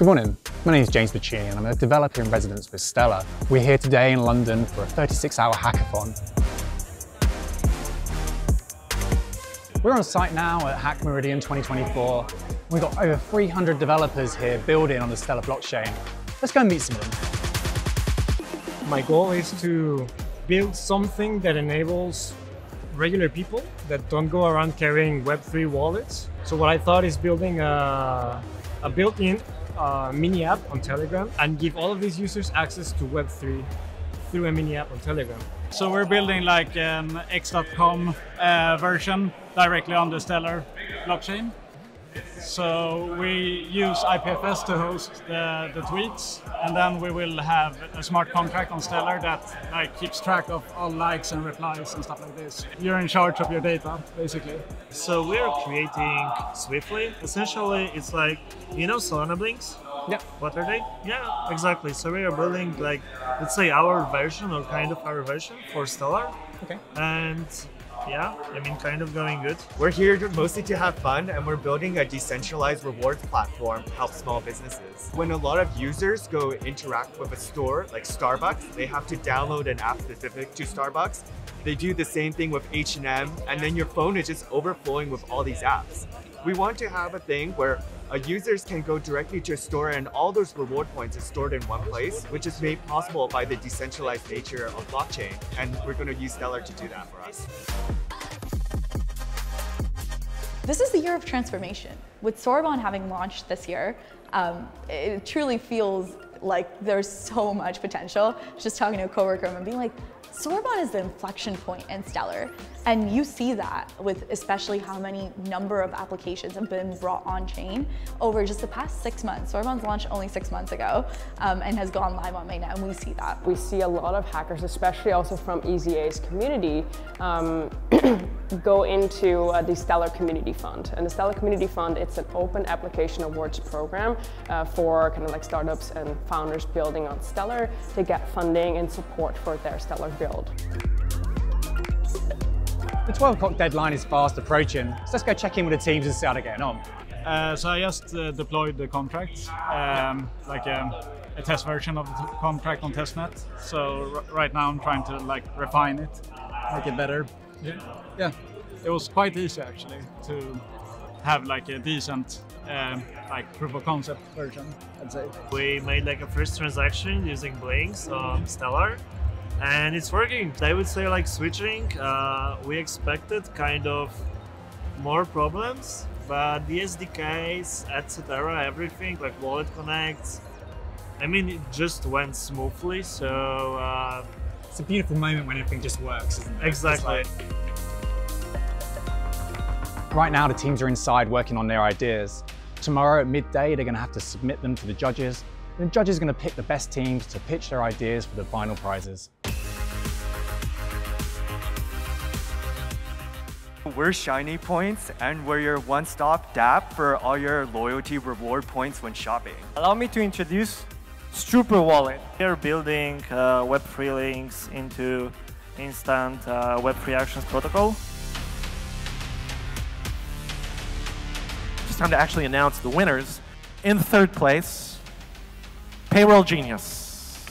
Good morning, my name is James Bachini and I'm a developer in residence with Stellar. We're here today in London for a 36-hour hackathon. We're on site now at Hack Meridian 2024. We've got over 300 developers here building on the Stellar blockchain. Let's go and meet some of them. My goal is to build something that enables regular people that don't go around carrying Web3 wallets. So what I thought is building a, a built-in uh, mini app on Telegram and give all of these users access to Web3 through a mini app on Telegram. So we're building like an X.com uh, version directly on the Stellar blockchain. So we use IPFS to host the, the tweets, and then we will have a smart contract on Stellar that like keeps track of all likes and replies and stuff like this. You're in charge of your data, basically. So we're creating Swiftly. Essentially, it's like you know Solana Blinks. Yeah. What are they? Yeah, exactly. So we are building like let's say our version or kind of our version for Stellar. Okay. And yeah, I mean, kind of going good. We're here mostly to have fun and we're building a decentralized rewards platform to help small businesses. When a lot of users go interact with a store like Starbucks, they have to download an app specific to Starbucks. They do the same thing with H&M and then your phone is just overflowing with all these apps. We want to have a thing where uh, users can go directly to a store and all those reward points are stored in one place, which is made possible by the decentralized nature of blockchain. And we're going to use Stellar to do that for us. This is the year of transformation. With Soroban having launched this year, um, it truly feels like there's so much potential. Just talking to a coworker and being like, Soroban is the inflection point in Stellar. And you see that with especially how many number of applications have been brought on chain over just the past six months. Soroban's launched only six months ago um, and has gone live on mainnet, and we see that. We see a lot of hackers, especially also from EasyA's community, um, go into uh, the Stellar Community Fund. And the Stellar Community Fund, it's an open application awards program uh, for kind of like startups and founders building on Stellar to get funding and support for their Stellar build. The 12 o'clock deadline is fast approaching, so let's go check in with the teams and see how they're getting on. Uh, so I just uh, deployed the contract, um, like a, um, a, test version of the contract on testnet. So right now I'm trying to like refine it, make it better. Yeah. yeah, it was quite easy actually to have like a decent um, like proof of concept version. I'd say. We made like a first transaction using Blinks on Stellar and it's working. I would say like switching, uh, we expected kind of more problems, but the SDKs, etc., everything like Wallet Connect, I mean, it just went smoothly. So uh, it's a beautiful moment when everything just works, isn't it? Exactly. Right now, the teams are inside working on their ideas. Tomorrow at midday, they're going to have to submit them to the judges. And the judges are going to pick the best teams to pitch their ideas for the final prizes. We're Shiny Points, and we're your one-stop dApp for all your loyalty reward points when shopping. Allow me to introduce Strooper Wallet. We're building uh, Web3 links into instant uh, Web3 actions protocol. It's time to actually announce the winners. In third place, Payroll Genius.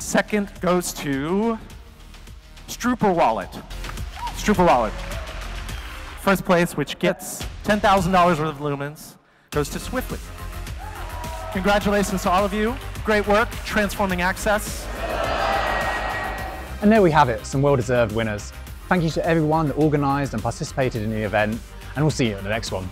Second goes to Strooper Wallet. Wallet. First place, which gets $10,000 worth of lumens, goes to Swiftly. Congratulations to all of you. Great work transforming access. And there we have it, some well-deserved winners. Thank you to everyone that organised and participated in the event, and we'll see you at the next one.